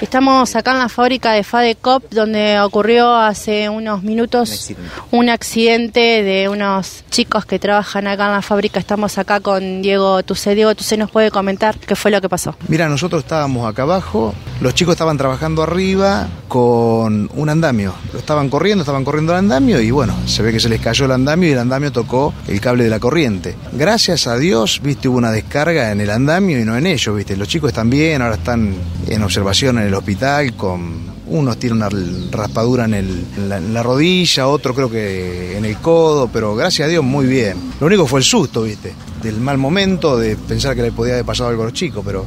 Estamos acá en la fábrica de FADECOP, donde ocurrió hace unos minutos un accidente. de unos chicos que trabajan acá en la fábrica. Estamos acá con Diego Tuce. Diego Tuce nos puede comentar qué fue lo que pasó. Mira, nosotros estábamos acá abajo, los chicos estaban trabajando arriba con un andamio. Estaban corriendo, estaban corriendo el andamio y bueno, se ve que se les cayó el andamio y el andamio tocó el cable de la corriente. Gracias a Dios, viste, hubo una descarga en el andamio y no en ellos, viste. Los chicos están bien, ahora están en observación en el hospital con unos tiene una raspadura en, la, rodilla, otro creo que en el codo, pero gracias a Dios muy bien. Lo único fue el susto, viste, del mal momento de pensar que le podía haber pasado algo a los chicos, pero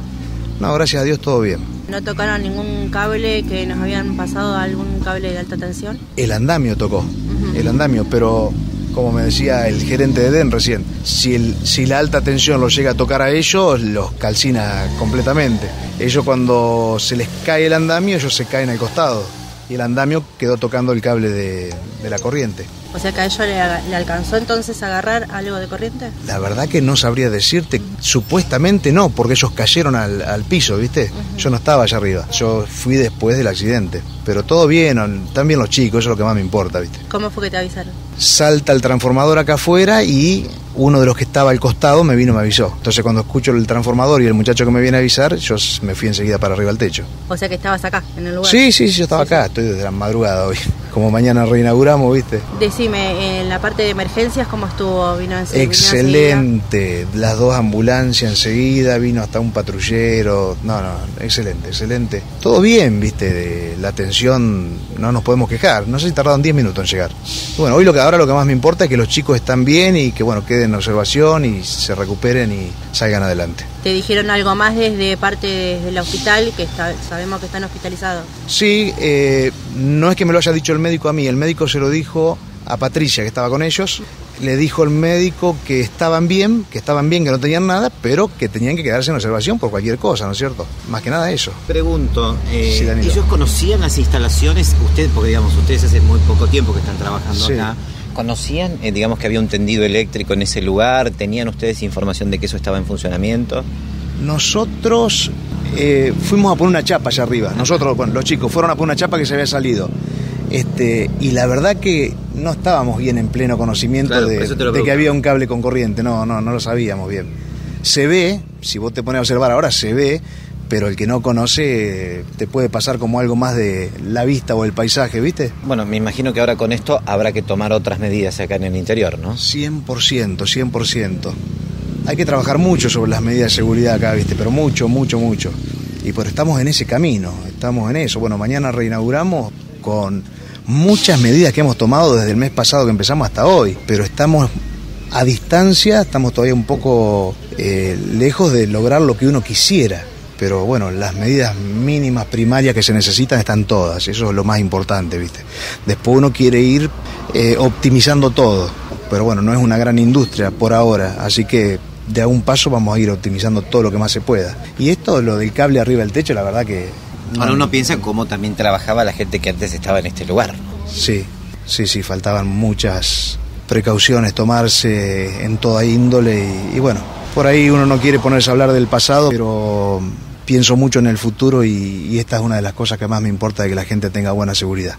no, gracias a Dios todo bien. ¿No tocaron ningún cable que nos habían pasado, algún cable de alta tensión? El andamio tocó, el andamio, pero como me decía el gerente de DEN recién, si, el, si la alta tensión los llega a tocar a ellos, los calcina completamente. Ellos cuando se les cae el andamio, ellos se caen al costado y el andamio quedó tocando el cable de, la corriente. O sea que a ellos le, alcanzó entonces a agarrar algo de corriente. La verdad que no sabría decirte, supuestamente no, porque ellos cayeron al, piso, ¿viste? Yo no estaba allá arriba, yo fui después del accidente. Pero todo bien, bien los chicos, eso es lo que más me importa, ¿viste? ¿Cómo fue que te avisaron? Salta el transformador acá afuera y uno de los que estaba al costado me vino y me avisó. Entonces cuando escucho el transformador y el muchacho que me viene a avisar, yo me fui enseguida para arriba al techo. O sea que estabas acá, en el lugar. Sí, sí, sí yo estaba acá, estoy desde la madrugada hoy. Como mañana reinauguramos, ¿viste? Decime, en la parte de emergencias, ¿cómo estuvo? ¿Vino enseguida? Excelente, las dos ambulancias enseguida, vino hasta un patrullero. No, no, excelente, excelente. Todo bien, ¿viste? De la atención, no nos podemos quejar. No sé si tardaron 10 minutos en llegar. Bueno, hoy lo que ahora lo que más me importa es que los chicos están bien y que, bueno, queden en observación y se recuperen y salgan adelante. ¿Te dijeron algo más desde parte del hospital, que sabemos que están hospitalizados? Sí, eh, no es que me lo haya dicho el médico a mí, el médico se lo dijo a Patricia, que estaba con ellos. Le dijo el médico que estaban bien, que estaban bien, que no tenían nada, pero que tenían que quedarse en observación por cualquier cosa, ¿no es cierto? Más que nada eso. Pregunto, eh, ¿ellos conocían las instalaciones? Usted, porque digamos, ustedes hace muy poco tiempo que están trabajando acá. ¿Conocían, eh, digamos, que había un tendido eléctrico en ese lugar? ¿Tenían ustedes información de que eso estaba en funcionamiento? Nosotros eh, fuimos a poner una chapa allá arriba. Nosotros, bueno, los chicos fueron a poner una chapa que se había salido. Este, y la verdad que no estábamos bien en pleno conocimiento de, de que había un cable con corriente. No, no, no lo sabíamos bien. Se ve, si vos te pones a observar ahora, se ve pero el que no conoce te puede pasar como algo más de la vista o el paisaje, ¿viste? Bueno, me imagino que ahora con esto habrá que tomar otras medidas acá en el interior, ¿no? 100%, 100%. Hay que trabajar mucho sobre las medidas de seguridad acá, ¿viste? Pero mucho, mucho, mucho. Y pues estamos en ese camino, estamos en eso. Bueno, mañana reinauguramos con muchas medidas que hemos tomado desde el mes pasado que empezamos hasta hoy, pero estamos a distancia, estamos todavía un poco eh, lejos de lograr lo que uno quisiera pero bueno, las medidas mínimas primarias que se necesitan están todas, eso es lo más importante, ¿viste? Después uno quiere ir eh, optimizando todo, pero bueno, no es una gran industria por ahora, así que de a un paso vamos a ir optimizando todo lo que más se pueda. Y esto, lo del cable arriba del techo, la verdad que... Ahora uno piensa cómo también trabajaba la gente que antes estaba en este lugar. Sí, sí, sí, faltaban muchas precauciones tomarse en toda índole y bueno, por ahí uno no quiere ponerse a hablar del pasado, pero pienso mucho en el futuro y, esta es una de las cosas que más me importa de que la gente tenga buena seguridad.